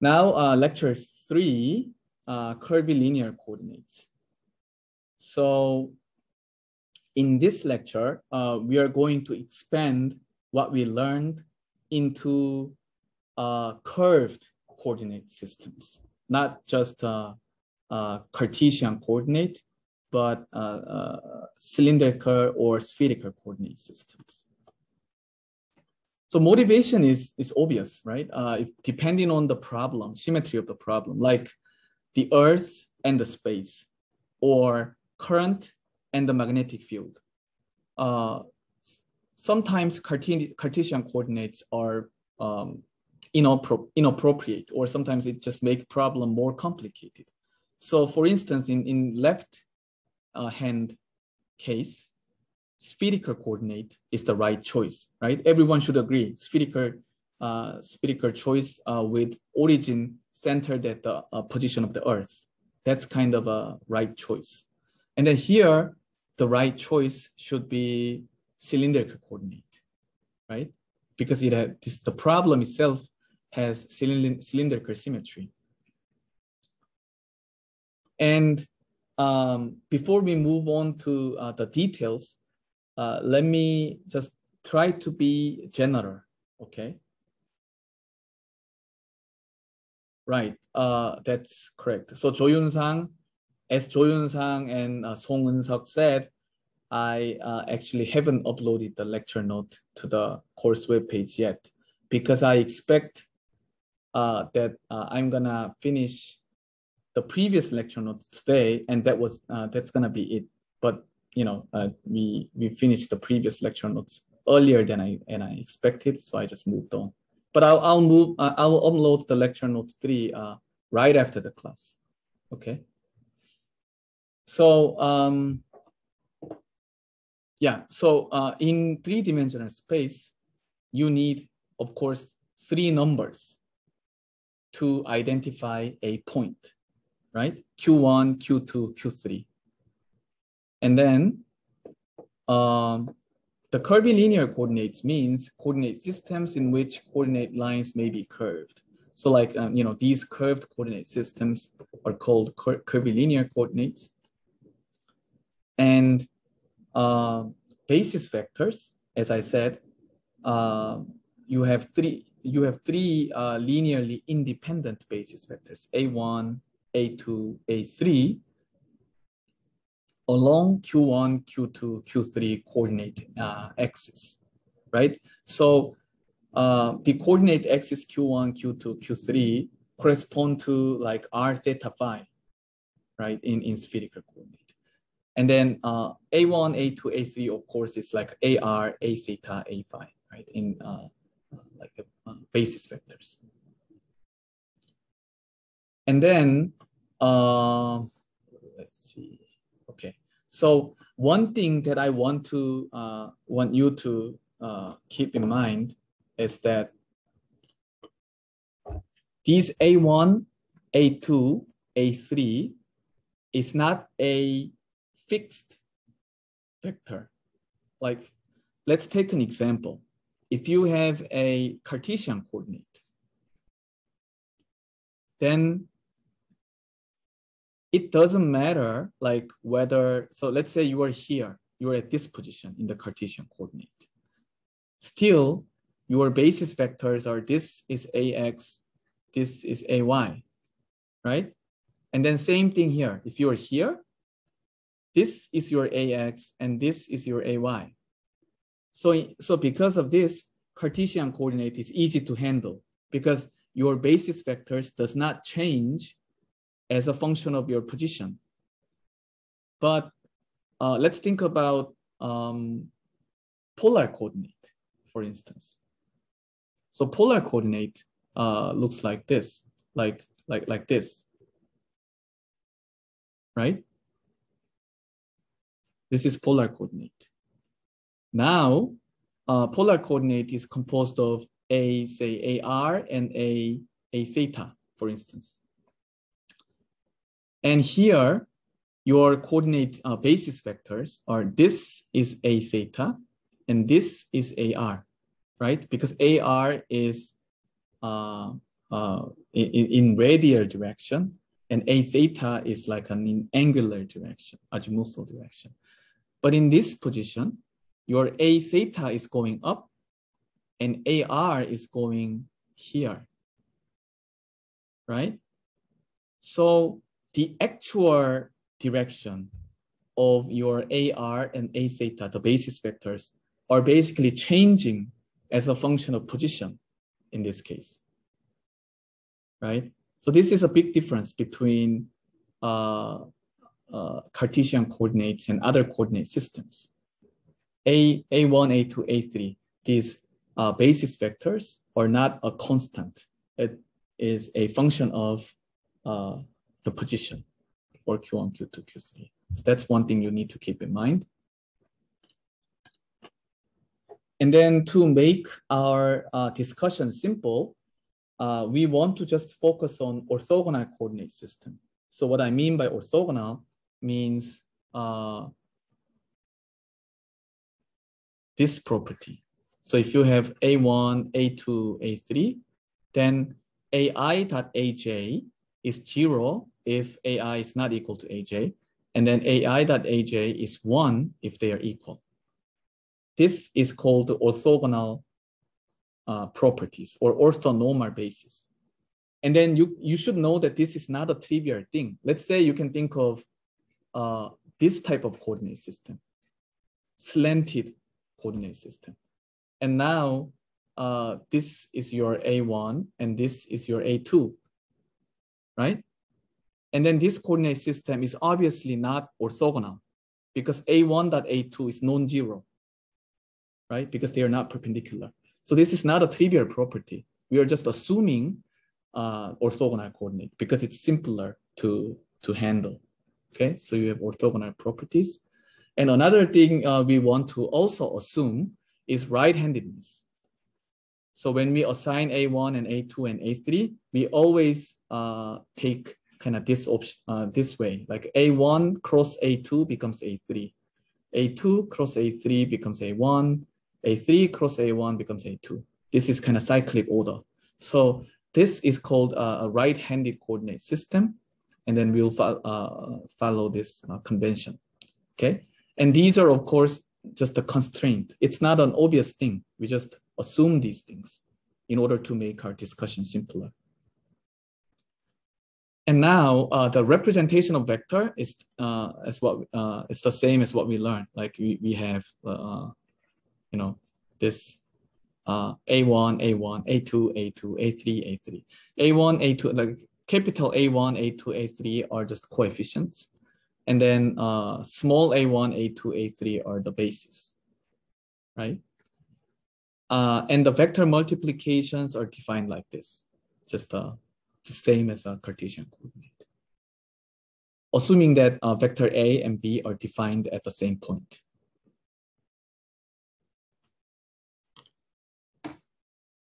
Now, uh, lecture three, uh, curvilinear coordinates. So in this lecture, uh, we are going to expand what we learned into uh, curved coordinate systems, not just uh, uh, Cartesian coordinate, but cylindrical or spherical coordinate systems. So motivation is, is obvious, right? Uh, depending on the problem, symmetry of the problem, like the earth and the space, or current and the magnetic field. Uh, sometimes Cartesian coordinates are um, inappro inappropriate, or sometimes it just make problem more complicated. So for instance, in, in left uh, hand case, spherical coordinate is the right choice, right? Everyone should agree, spherical, uh, spherical choice uh, with origin centered at the uh, position of the earth. That's kind of a right choice. And then here, the right choice should be cylindrical coordinate, right? Because it had, this, the problem itself has cylindrical symmetry. And um, before we move on to uh, the details, uh, let me just try to be general, okay? Right, uh, that's correct. So Jo Yun-sang, as Jo Yun-sang and uh, Song Eun-seok said, I uh, actually haven't uploaded the lecture note to the course webpage yet because I expect uh, that uh, I'm gonna finish the previous lecture notes today, and that was uh, that's gonna be it. You know, uh, we we finished the previous lecture notes earlier than I and I expected, so I just moved on. But I'll I'll move uh, I'll upload the lecture notes three uh, right after the class. Okay. So um, yeah, so uh, in three-dimensional space, you need, of course, three numbers to identify a point right? Q1, Q2, Q3. And then um, the curvilinear coordinates means coordinate systems in which coordinate lines may be curved. So like, um, you know, these curved coordinate systems are called cur curvilinear coordinates. And uh, basis vectors, as I said, uh, you have three, you have three uh, linearly independent basis vectors, A1, a2, A3 along Q1, Q2, Q3 coordinate uh, axis, right? So uh, the coordinate axis Q1, Q2, Q3 correspond to like R theta phi, right, in, in spherical coordinate. And then uh, A1, A2, A3, of course, is like AR, A theta, A phi, right, in uh, like uh, basis vectors. And then, uh, let's see. So one thing that I want to uh, want you to uh, keep in mind is that these A1, A2, A3 is not a fixed vector. Like, let's take an example. If you have a Cartesian coordinate, then it doesn't matter like whether, so let's say you are here, you are at this position in the Cartesian coordinate. Still, your basis vectors are this is AX, this is AY, right? And then same thing here. If you are here, this is your AX and this is your AY. So, so because of this, Cartesian coordinate is easy to handle because your basis vectors does not change as a function of your position. But uh, let's think about um, polar coordinate, for instance. So polar coordinate uh, looks like this, like, like, like this, right? This is polar coordinate. Now, uh, polar coordinate is composed of a, say, AR and a, a theta, for instance. And here, your coordinate uh, basis vectors are this is a theta and this is AR, right? Because AR is uh, uh, in, in radial direction, and a theta is like an angular direction, azimuthal direction. But in this position, your a theta is going up and AR is going here, right? So the actual direction of your AR and A theta, the basis vectors, are basically changing as a function of position in this case, right? So this is a big difference between uh, uh, Cartesian coordinates and other coordinate systems. A, A1, A2, A3, these uh, basis vectors are not a constant. It is a function of uh, the position or Q1, Q2, Q3. So that's one thing you need to keep in mind. And then to make our uh, discussion simple, uh, we want to just focus on orthogonal coordinate system. So what I mean by orthogonal means uh, this property. So if you have A1, A2, A3, then AI dot AJ is zero if AI is not equal to AJ, and then AI dot AJ is one if they are equal. This is called orthogonal uh, properties or orthonormal basis. And then you, you should know that this is not a trivial thing. Let's say you can think of uh, this type of coordinate system, slanted coordinate system. And now uh, this is your A1 and this is your A2, right? And then this coordinate system is obviously not orthogonal because A1 dot A2 is non-zero, right? Because they are not perpendicular. So this is not a trivial property. We are just assuming uh, orthogonal coordinate because it's simpler to, to handle. Okay, so you have orthogonal properties. And another thing uh, we want to also assume is right-handedness. So when we assign A1 and A2 and A3, we always uh, take kind of this option uh, this way, like A1 cross A2 becomes A3. A2 cross A3 becomes A1, a3 cross A1 becomes A2. This is kind of cyclic order. So this is called a right-handed coordinate system. And then we'll fo uh, follow this uh, convention, okay? And these are, of course, just a constraint. It's not an obvious thing. We just assume these things in order to make our discussion simpler. And now uh, the representation of vector is uh, as what uh, it's the same as what we learned. Like we we have uh, you know, this uh, A1, A1, A2, A2, A3, A3. A1, A2, like capital A1, A2, A3 are just coefficients. And then uh, small A1, A2, A3 are the bases, right? Uh, and the vector multiplications are defined like this, just uh, the same as a Cartesian coordinate. Assuming that uh, vector A and B are defined at the same point.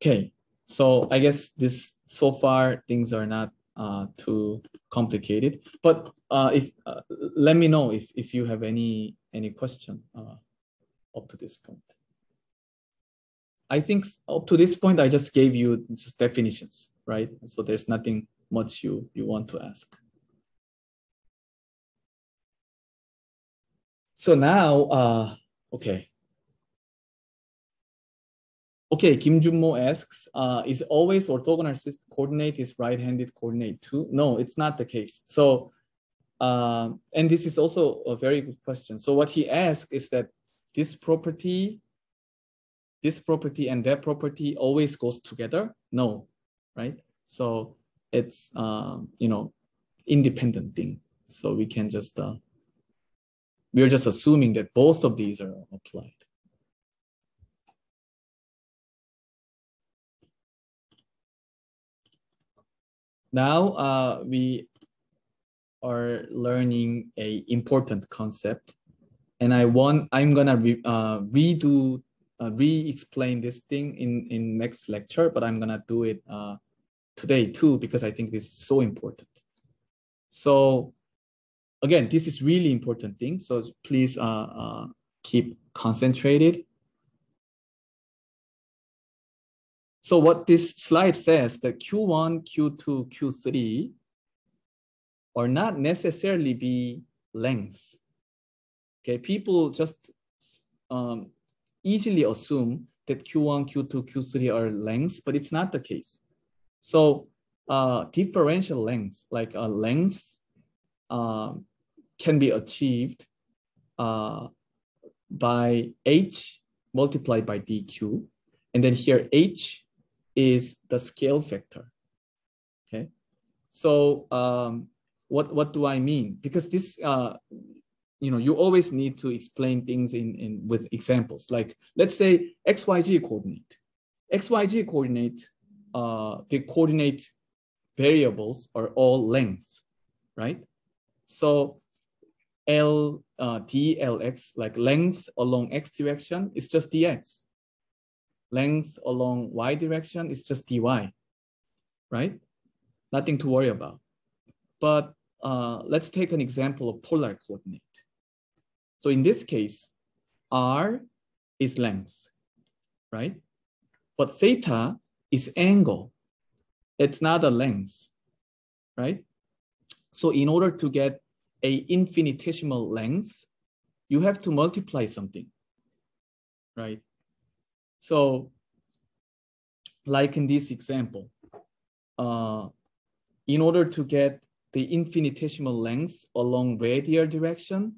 Okay, so I guess this so far things are not uh, too complicated. But uh, if uh, let me know if if you have any any question uh, up to this point. I think up to this point I just gave you just definitions, right? So there's nothing much you you want to ask. So now, uh, okay, Okay, Kim Junmo asks, uh, is always orthogonal system coordinate is right-handed coordinate too? No, it's not the case. So, uh, and this is also a very good question. So what he asked is that this property, this property and that property always goes together? No, right? So it's, uh, you know, independent thing. So we can just, uh, we are just assuming that both of these are applied. Now uh, we are learning a important concept, and I want I'm gonna re, uh, redo uh, re-explain this thing in in next lecture, but I'm gonna do it uh, today too because I think this is so important. So again, this is really important thing. So please uh, uh, keep concentrated So what this slide says that Q1, Q2, Q3 are not necessarily be length. Okay, people just um, easily assume that Q1, Q2, Q3 are lengths, but it's not the case. So uh, differential length, like a length, uh, can be achieved uh, by h multiplied by dq. And then here h is the scale factor. Okay, so um, what what do I mean? Because this, uh, you know, you always need to explain things in in with examples. Like let's say x y z coordinate. X y z coordinate, uh, the coordinate variables are all length, right? So L uh, dlx, like length along x direction, is just dx. Length along y direction is just dy, right? Nothing to worry about. But uh, let's take an example of polar coordinate. So in this case, r is length, right? But theta is angle. It's not a length, right? So in order to get a infinitesimal length, you have to multiply something, right? So like in this example, uh, in order to get the infinitesimal length along radial direction,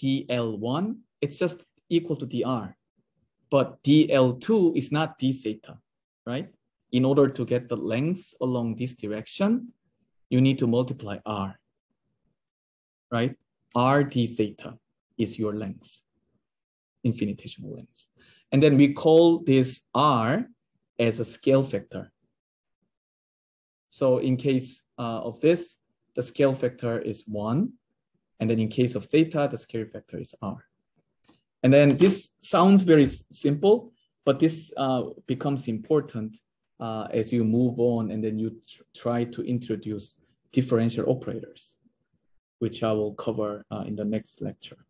dl1, it's just equal to dr. But dl2 is not d theta, right? In order to get the length along this direction, you need to multiply r right? R d theta is your length, infinitesimal length. And then we call this R as a scale factor. So in case uh, of this, the scale factor is one. And then in case of theta, the scale factor is R. And then this sounds very simple, but this uh, becomes important uh, as you move on and then you tr try to introduce differential operators which I will cover uh, in the next lecture.